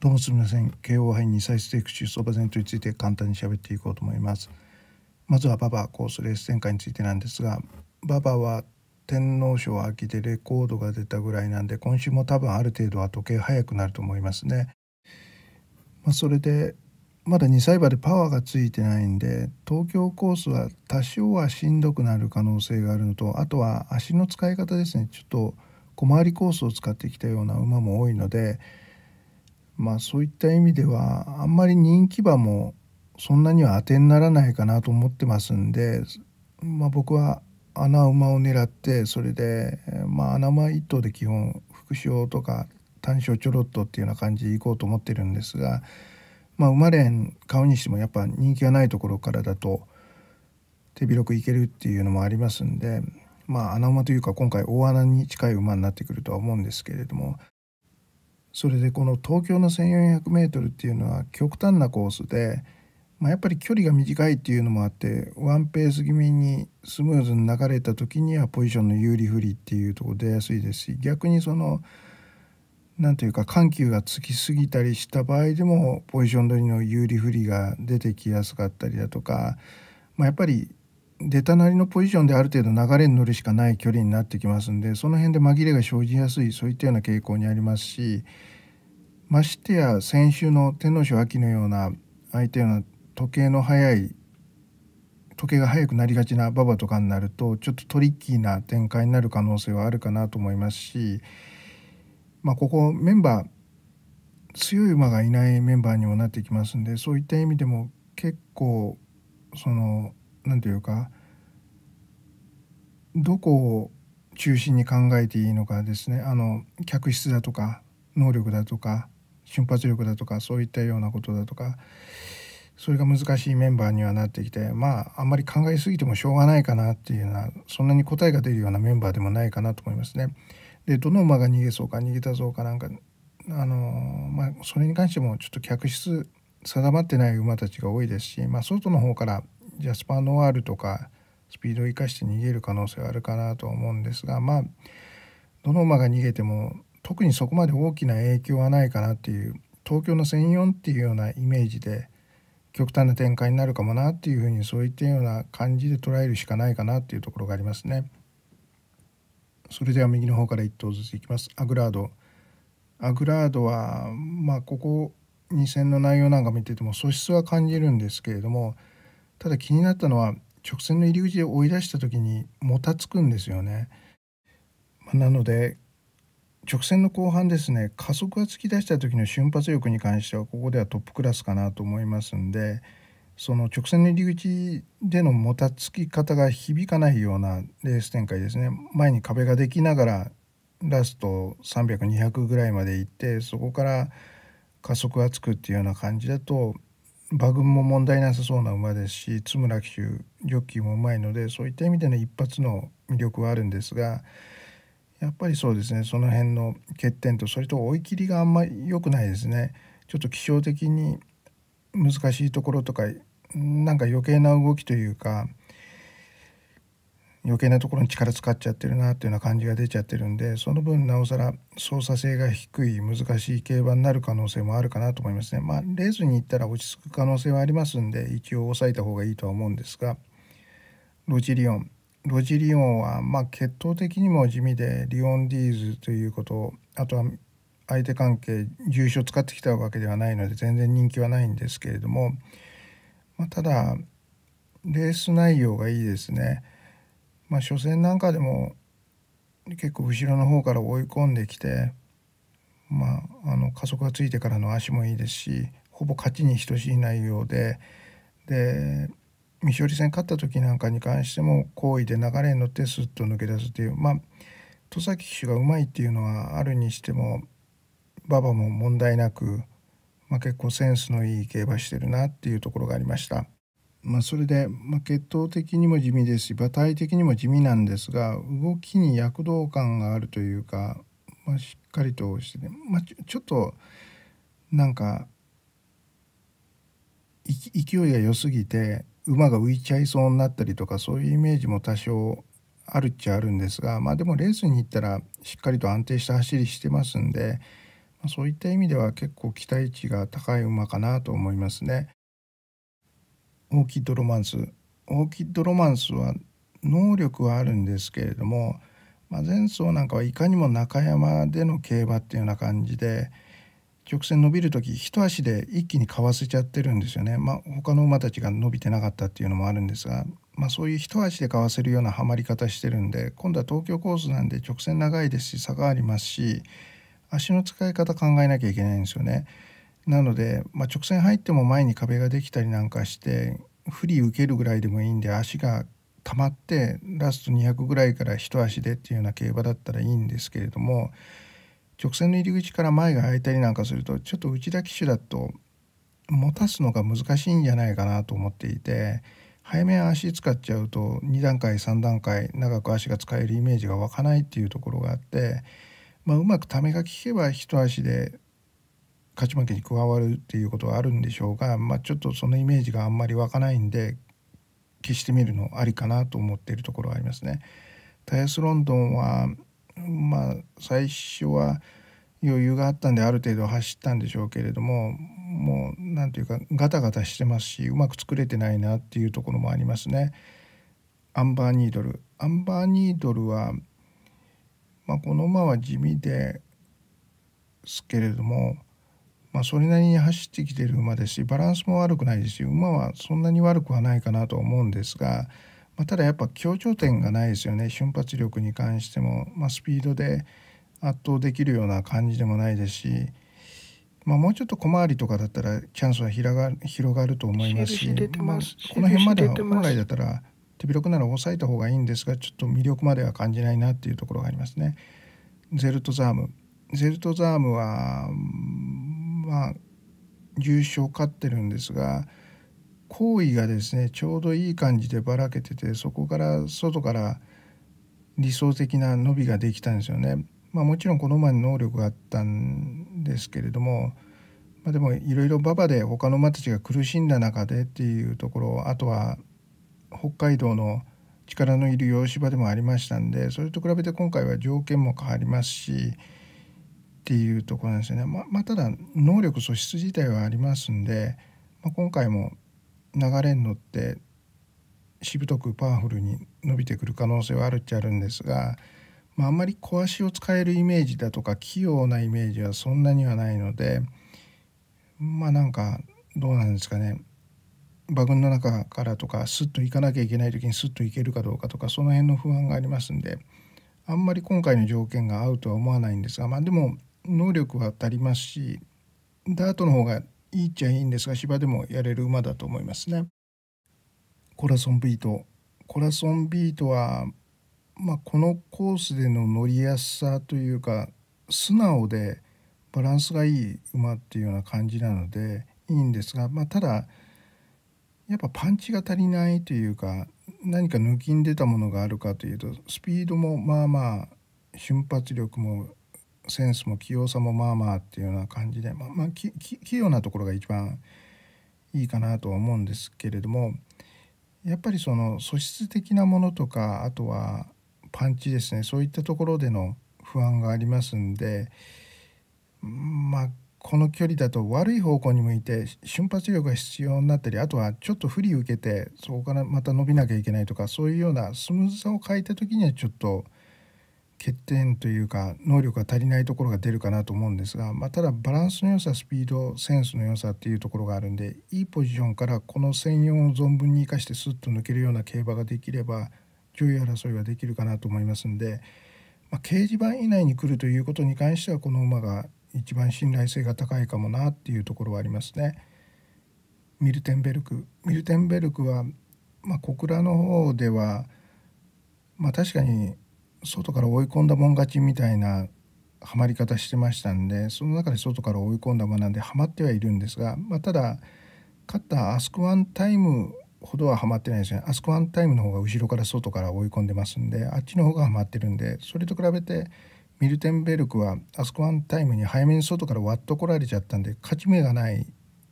どうもすみません。KO 杯2歳ステークス相場前について簡単に喋っていこうと思います。まずはババコースレース展開についてなんですがババは天皇賞秋でレコードが出たぐらいなんで今週も多分ある程度は時計早くなると思いますね、まあ、それでまだ2歳馬でパワーがついてないんで東京コースは多少はしんどくなる可能性があるのとあとは足の使い方ですね。ちょっと小回りコースを使ってきたような馬も多いのでまあそういった意味ではあんまり人気馬もそんなには当てにならないかなと思ってますんで、まあ、僕は穴馬を狙ってそれで、まあ、穴馬一頭で基本副賞とか単勝ちょろっとっていうような感じでいこうと思ってるんですが、まあ、馬連買うにしてもやっぱ人気がないところからだと手広くいけるっていうのもありますんで、まあ、穴馬というか今回大穴に近い馬になってくるとは思うんですけれどもそれでこの東京の 1400m っていうのは極端なコースで、まあ、やっぱり距離が短いっていうのもあってワンペース気味にスムーズに流れた時にはポジションの有利不利っていうとこ出やすいですし逆にその何ていうか緩急がつきすぎたりした場合でもポジション取りの有利不利が出てきやすかったりだとか、まあ、やっぱり出たなりのポジションである程度流れに乗るしかない距離になってきますんでその辺で紛れが生じやすいそういったような傾向にありますしましてや先週の天皇賞秋のような相手の時計の速い時計が速くなりがちな馬場とかになるとちょっとトリッキーな展開になる可能性はあるかなと思いますし、まあ、ここメンバー強い馬がいないメンバーにもなってきますんでそういった意味でも結構その何て言うかどこを中心に考えていいのかですね。あの客室だとか能力だとか瞬発力だとかそういったようなことだとかそれが難しいメンバーにはなってきてまああんまり考えすぎてもしょうがないかなっていうようなそんなに答えが出るようなメンバーでもないかなと思いますね。でどの馬が逃げそうか逃げたそうかなんかあのまあそれに関してもちょっと客室定まってない馬たちが多いですし、まあ、外の方からジャスパーノワールとかスピードを生かして逃げる可能性はあるかなと思うんですがまあどの馬が逃げても特にそこまで大きな影響はないかなっていう東京の専用っていうようなイメージで極端な展開になるかもなっていうふうにそういったような感じで捉えるしかないかなっていうところがありますね。それでは右の方から1頭ずついきます。アグラード。アグラードはまあここ2戦の内容なんか見てても素質は感じるんですけれどもただ気になったのは直線の入り口で追い出した時にもたつくんですよね。まなので直線の後半ですね加速が突き出した時の瞬発力に関してはここではトップクラスかなと思いますんでその直線の入り口でのもたつき方が響かないようなレース展開ですね。前に壁ができながらラスト300200ぐらいまで行ってそこから加速がつくっていうような感じだと馬群も問題なさそうな馬ですし津村騎手ジョッキーもうまいのでそういった意味での一発の魅力はあるんですがやっぱりそうですね。その辺の欠点とそれと追い切りがあんまり良くないですね。ちょっと気象的に難しいところとかなんか余計な動きというか余計なところに力使っちゃってるなっていうような感じが出ちゃってるんでその分なおさら操作性が低い難しい競馬になる可能性もあるかなと思いますね。まあレースに行ったら落ち着く可能性はありますんで一応抑えた方がいいとは思うんですがロジリオン。ロジリオンはまあ血統的にも地味でリオンディーズということあとは相手関係重賞使ってきたわけではないので全然人気はないんですけれども、まあ、ただレース内容がいいですね。まあ、初戦なんかでも結構後ろの方から追い込んできて、まあ、あの加速がついてからの足もいいですしほぼ勝ちに等しい内容でで未勝利戦勝った時なんかに関しても好意で流れに乗ってスッと抜け出すっていうまあ戸崎騎手がうまいっていうのはあるにしても馬場も問題なく、まあ、結構センスのいい競馬してるなっていうところがありました。まあ、それで、まあ、血統的にも地味ですし馬体的にも地味なんですが動きに躍動感があるというか、まあ、しっかりとしてね、まあ、ちょちょっとなんか勢いが良すぎて馬が浮いちゃいそうになったりとかそういうイメージも多少あるっちゃあるんですがまあでもレースに行ったらしっかりと安定した走りしてますんで、まそういった意味では結構期待値が高い馬かなと思いますね。オーキッドロマンスオーキッドロマンスは能力はあるんですけれども、まあ、前走なんかはいかにも中山での競馬っていうような感じで直線伸びる時一足で一気にかわせちゃってるんですよね。まあ、他の馬たちが伸びてなかったっていうのもあるんですが、まあ、そういう一足でかわせるようなはまり方してるんで今度は東京コースなんで直線長いですし差がありますし足の使い方考えなきゃいけないんですよね。なので、まあ、直線入っても前に壁ができたりなんかして不利受けるぐらいでもいいんで足が溜まってラスト200ぐらいから一足でっていうような競馬だったらいいんですけれども直線の入り口から前が開いたりなんかするとちょっと内田騎手だと持たすのが難しいんじゃないかなと思っていて早め足使っちゃうと2段階3段階長く足が使えるイメージが湧かないっていうところがあって、まあ、うまくためが効けば一足で勝ち負けに加わるっていうことはあるんでしょうが、まあ、ちょっとそのイメージがあんまり湧かないんで消してみるのありかなと思っているところはありますね。タイヤスロンドンはまあ最初は余裕があったんである程度走ったんでしょうけれどももう何ていうかガタガタしてますしうまく作れてないなっていうところもありますね。アンバーニードルアンバーニードルは、まあ、この馬は地味ですけれどもまあ、それなりに走ってきてる馬ですしバランスも悪くないですし馬はそんなに悪くはないかなと思うんですが、まあ、ただやっぱ強調点がないですよね。瞬発力に関しても、まあ、スピードで圧倒できるような感じでもないですし、まあ、もうちょっと小回りとかだったらチャンスは広が広がると思いますしまあ、この辺までは本来だったら手広くなら抑えた方がいいんですがちょっと魅力までは感じないなっていうところがありますね。ゼルトザーム。ゼルトザームはまあ重賞勝ってるんですが行為がですねちょうどいい感じでばらけててそこから外から理想的な伸びができたんですよね。まあ、もちろんこの馬に能力があったんですけれども、まあ、でもいろいろ馬場で他の馬たちが苦しんだ中でっていうところあとは北海道の力のいる洋芝でもありましたんでそれと比べて今回は条件も変わりますしっていうところなんですよね。ままあ、ただ能力素質自体はありますんで、まあ、今回も流れに乗ってしぶとくパワフルに伸びてくる可能性はあるっちゃあるんですが、まあ、あんまり小足を使えるイメージだとか器用なイメージはそんなにはないのでまあなんかどうなんですかね。馬群の中からとかスッと行かなきゃいけない時にスッと行けるかどうかとかその辺の不安がありますんであんまり今回の条件が合うとは思わないんですがまあでも能力は足りますしダートの方がいいっちゃいいんですが芝でもやれる馬だと思いますね。コラソンビートコラソンビートは、まあ、このコースでの乗りやすさというか素直でバランスがいい馬っていうような感じなのでいいんですが、まあ、ただやっぱパンチが足りないというか何か抜きん出たものがあるかというとスピードもまあまあ瞬発力もセンスも器用さもまあまあっていうような感じで、まあ、まあ器用なところが一番いいかなとは思うんですけれどもやっぱりその素質的なものとかあとはパンチですねそういったところでの不安がありますんでまあこの距離だと悪い方向に向いて瞬発力が必要になったりあとはちょっと不利受けてそこからまた伸びなきゃいけないとかそういうようなスムーズさを変えた時にはちょっと欠点というか能力が足りないところが出るかなと思うんですが、まあ、ただバランスの良さスピードセンスの良さっていうところがあるんでいいポジションからこの専用を存分に生かしてスッと抜けるような競馬ができれば上位争いはできるかなと思いますんで、まあ、掲示板以内に来るということに関してはこの馬が一番信頼性が高いかもなっていうところはありますね。ミルテンベルクミルテンベルクは、まあ、小倉の方では、まあ、確かに外から追い込んだもん勝ちみたいなはまり方してましたんでその中で外から追い込んだものなんではまってはいるんですが、まあ、ただ勝ったアスクワンタイムほどははまってないですねアスクワンタイムの方が後ろから外から追い込んでますんであっちの方がはまってるんでそれと比べてミルテンベルクはアスクワンタイムに早めに外からワッと来られちゃったんで勝ち目がない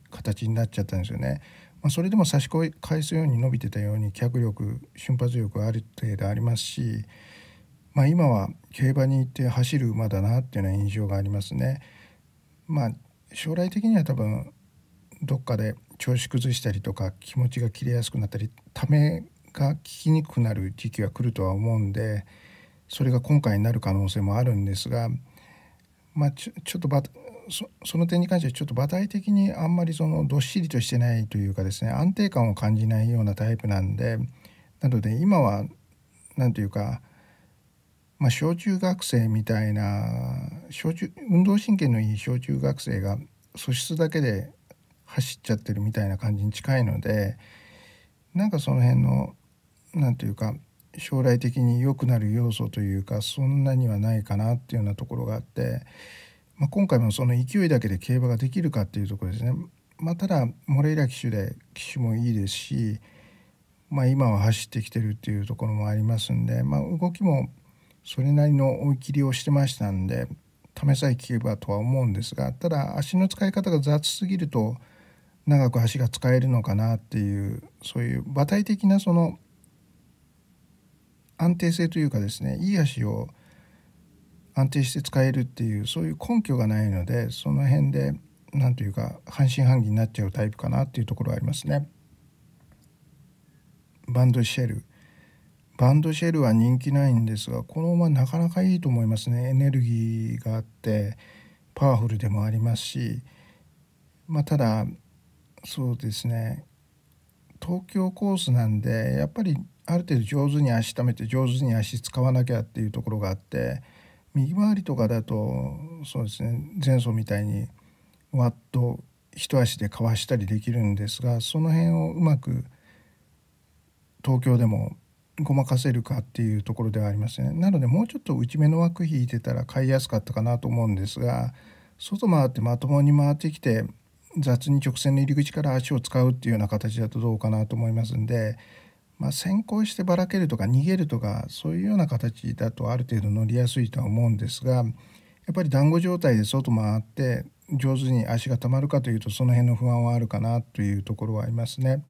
形になっちゃったんですよね。まあ、それでも差し返すように伸びてたように脚力瞬発力がある程度ありますしまあ、今は競馬に行って走る馬だなっていうような印象がありますね。まあ将来的には多分どっかで調子崩したりとか気持ちが切れやすくなったりためが効きにくくなる時期は来るとは思うんでそれが今回になる可能性もあるんですがまあちょちょっとばそその点に関してはちょっと馬体的にあんまりそのどっしりとしてないというかですね安定感を感じないようなタイプなんでなので今は何というか、まあ、小中学生みたいな小中運動神経のいい小中学生が素質だけで走っちゃってるみたいな感じに近いのでなんかその辺の何というか将来的に良くなる要素というかそんなにはないかなっていうようなところがあって、まあ、今回もその勢いだけで競馬ができるかっていうところですね。まあ、ただモレイラ騎手で騎手もいいですし、まあ、今は走ってきてるっていうところもありますんで、まあ、動きもそれなりの追い切りをしてましたんで試さえ聞けばとは思うんですがただ足の使い方が雑すぎると長く足が使えるのかなっていうそういう馬体的なその安定性というかですねいい足を安定して使えるっていうそういう根拠がないのでその辺で何というか半信半疑になっちゃうタイプかなっていうところはありますね。バンドシェルバンドシェルは人気ないんですがこの馬なかなかいいと思いますね。エネルギーがあってパワフルでもありますしまあただそうですね。東京コースなんでやっぱりある程度上手に足溜めて上手に足使わなきゃっていうところがあって右回りとかだとそうですね。前走みたいにわっと一足でかわしたりできるんですがその辺をうまく東京でもごまかせるかっていうところではありますねなのでもうちょっと内目の枠引いてたら買いやすかったかなと思うんですが外回ってまともに回ってきて雑に直線の入り口から足を使うっていうような形だとどうかなと思いますんで、まあ、先行してばらけるとか逃げるとかそういうような形だとある程度乗りやすいとは思うんですがやっぱり団子状態で外回って上手に足が溜まるかというとその辺の不安はあるかなというところはありますね。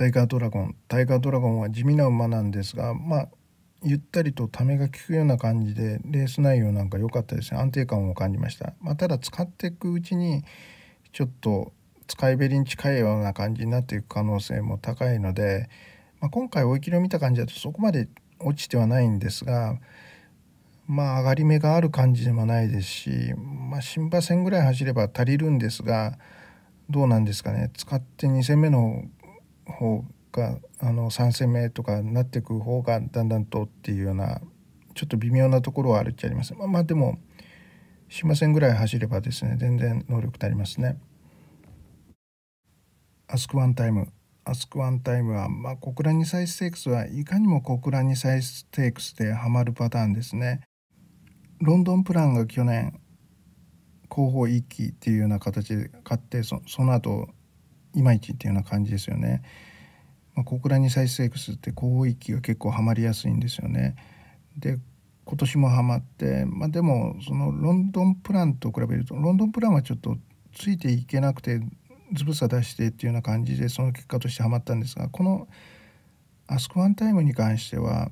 タイガードラゴン。タイガードラゴンは地味な馬なんですがまあゆったりとためが効くような感じでレース内容なんか良かったですね。安定感を感じました、まあ、ただ使っていくうちにちょっと使いべりに近いような感じになっていく可能性も高いので、まあ、今回追い切りを見た感じだとそこまで落ちてはないんですがまあ上がり目がある感じでもないですし、まあ、新馬戦ぐらい走れば足りるんですがどうなんですかね。使って2戦目の方があの3戦目とかになっていく方がだんだんとっていうようなちょっと微妙なところはあるっちゃあります。まあ、まあでも新馬戦ぐらい走ればですね全然能力足りますね。アスクワンタイムアスクワンタイムは、まあ、小倉2歳ステークスはいかにも小倉2歳ステークスでハマるパターンですね。ロンドンプランが去年後方一期っていうような形で買ってそその後いまいちっていうような感じですよね。まあ、小倉2歳ステークスって後方一期が結構ハマりやすいんですよね。で今年もハマって、まあ、でもそのロンドンプランと比べるとロンドンプランはちょっとついていけなくてずぶさ出してっていうような感じでその結果としてハマったんですがこのアスクワンタイムに関しては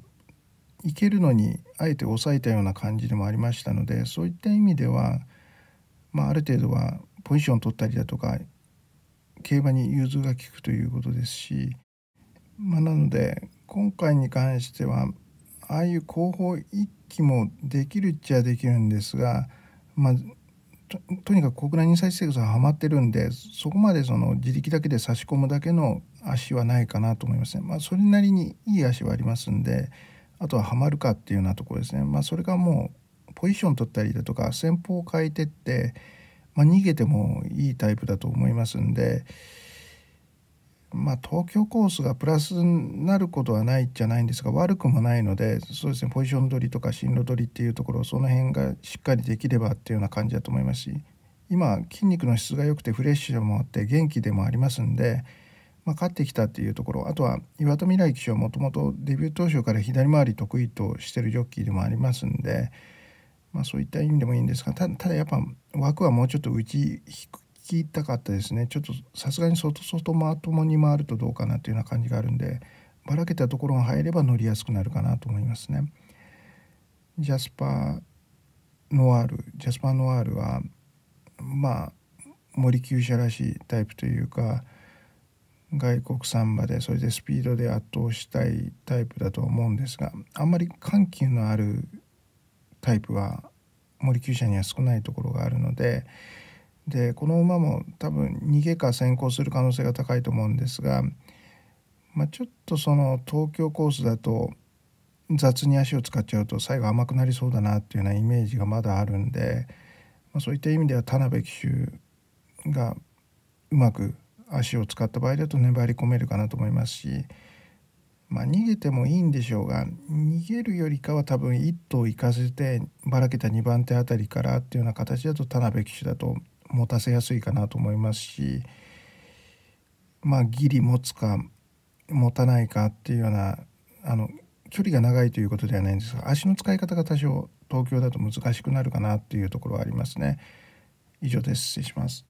いけるのにあえて抑えたような感じでもありましたのでそういった意味では、まあ、ある程度はポジション取ったりだとか競馬に融通が利くということですし、まあ、なので今回に関してはああいう後方一機もできるっちゃできるんですが、まあ、ととにかく国内2歳生活がはまってるんでそこまでその自力だけで差し込むだけの足はないかなと思いますね。まあ、それなりにいい足はありますんであとははまるかっていうようなところですね。まあ、それがもうポジション取ったりだとか戦法を変えてって、まあ、逃げてもいいタイプだと思いますんで。まあ、東京コースがプラスになることはないじゃないんですが悪くもないのでそうですねポジション取りとか進路取りっていうところその辺がしっかりできればっていうような感じだと思いますし今筋肉の質が良くてフレッシュでもあって元気でもありますんで、まあ、勝ってきたっていうところあとは岩戸未来騎手はもともとデビュー当初から左回り得意としてるジョッキーでもありますんで、まあ、そういった意味でもいいんですがただやっぱ枠はもうちょっと内きたかったですねちょっとさすがに外外まともに回るとどうかなというような感じがあるんでばらけたところが入れば乗りやすくなるかなと思いますね。ジャスパーノワールジャスパーノワールはまあ森厩舎らしいタイプというか外国産馬でそれでスピードで圧倒したいタイプだと思うんですがあんまり緩急のあるタイプは森厩舎には少ないところがあるのででこの馬も多分逃げか先行する可能性が高いと思うんですが、まあ、ちょっとその東京コースだと雑に足を使っちゃうと最後甘くなりそうだなっていうようなイメージがまだあるんで、まあ、そういった意味では田辺騎手がうまく足を使った場合だと粘り込めるかなと思いますし、まあ、逃げてもいいんでしょうが逃げるよりかは多分1頭行かせてばらけた2番手あたりからっていうような形だと田辺騎手だと持たせやすいかなと思いますしまあギリ持つか持たないかっていうようなあの距離が長いということではないんですが足の使い方が多少東京だと難しくなるかなっていうところはありますね。以上です。失礼します。